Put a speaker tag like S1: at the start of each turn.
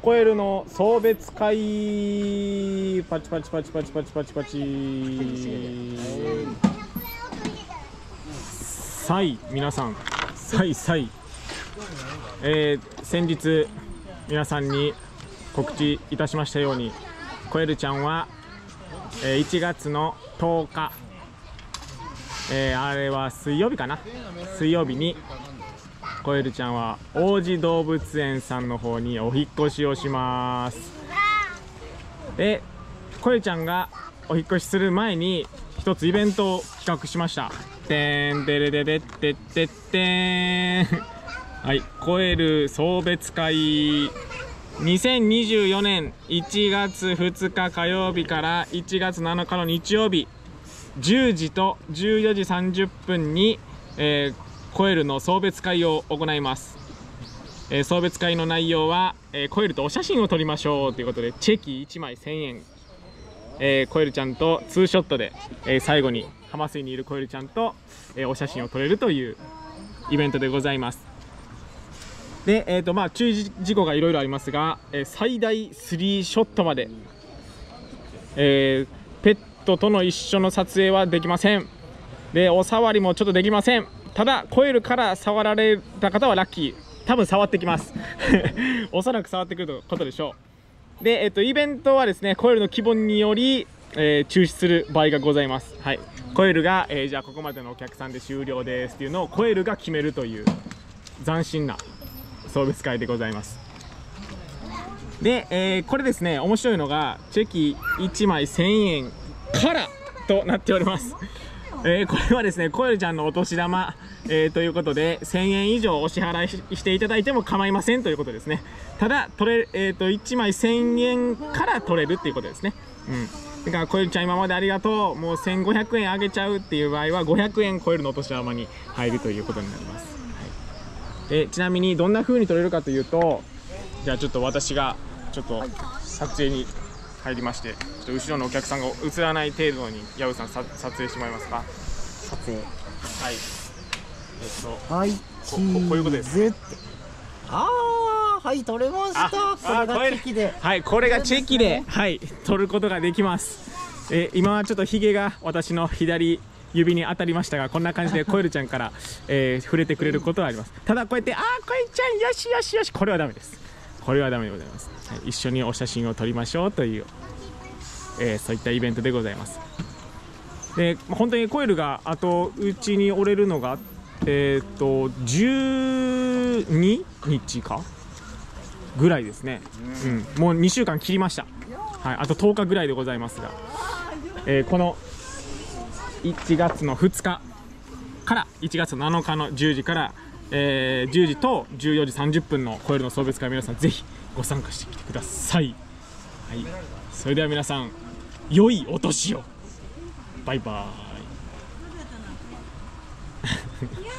S1: コエルの送別会パチパチパチパチパチパチパチ。さい皆さん。さいさいえー、先日皆さんに告知いたしましたようにコエルちゃんは、えー、1月の10日、えー、あれは水曜日かな？水曜日にコエルちゃんは王子動物園さんの方にお引越しをします。でコエルちゃんがお引越しする前に一つイベントを企画しました。てんてれででってってってん。はいコエル送別会。2024年1月2日火曜日から1月7日の日曜日10時と14時30分に、えーコエルの送別会を行います、えー、送別会の内容は、えー、コエルとお写真を撮りましょうということでチェキ1枚1000円、えー、コエルちゃんとツーショットで、え最後に浜水にいるコエルちゃんと、えお写真を撮れるというイベントでございます。で、えーとまあ、注意事項がいろいろありますが、え最大3ショットまで、えペットとの一緒の撮影はできません。でお触りもちょっとできません。ただコイルから触られた方はラッキー。多分触ってきます。おそらく触ってくることでしょう。で、えっと、イベントはですねコイルの規模により、えー、中止する場合がございます。はい。コイルが、えー、じゃあここまでのお客さんで終了ですっていうのをコイルが決めるという斬新な送別会でございます。で、えー、これですね面白いのがチェキ1枚1000円からとなっております。えー、これはですね、コエルちゃんのお年玉、えー、ということで、1000円以上お支払いしていただいても構いませんということですね。ただ、取れ、えっ、ー、と、1枚1000円から取れるっていうことですね。うん。だから、コエルちゃん今までありがとう。もう1500円あげちゃうっていう場合は、500円コエルのお年玉に入るということになります。はい、でちなみに、どんな風に取れるかというと、じゃあちょっと私が、ちょっと撮影に入りましてちょっと後ろのお客さんが映らない程度に矢部さん撮影してもらえますか？
S2: 撮影。はい。
S1: え
S2: っとはい。こ
S1: こういうことです。
S2: ああはい取れました。これがチェキで。
S1: はいこれがチェキではい取ることができます。え今はちょっとひげが私の左指に当たりましたがこんな感じで コエルちゃんから、えー、触れてくれることはあります。ただこうやってああコエルちゃんよしよしよしこれはダメですこれはダメでございます。はい、一緒にお写真を撮りましょうという、えー、そういったイベントでございます。で本当にコイルがあとうちに折れるのがえっ、と12日か？ぐらいですね、うん、もう2週間切りました、はい、あと10日ぐらいでございますが、えー、この1月の2日から1月7日の10時から、えー、10時と14時30分のコエルの送別会皆さんぜひご参加してきてください、はい、それでは皆さん良いお年を。バイバーイ。